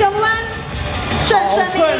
雄安，顺顺利利。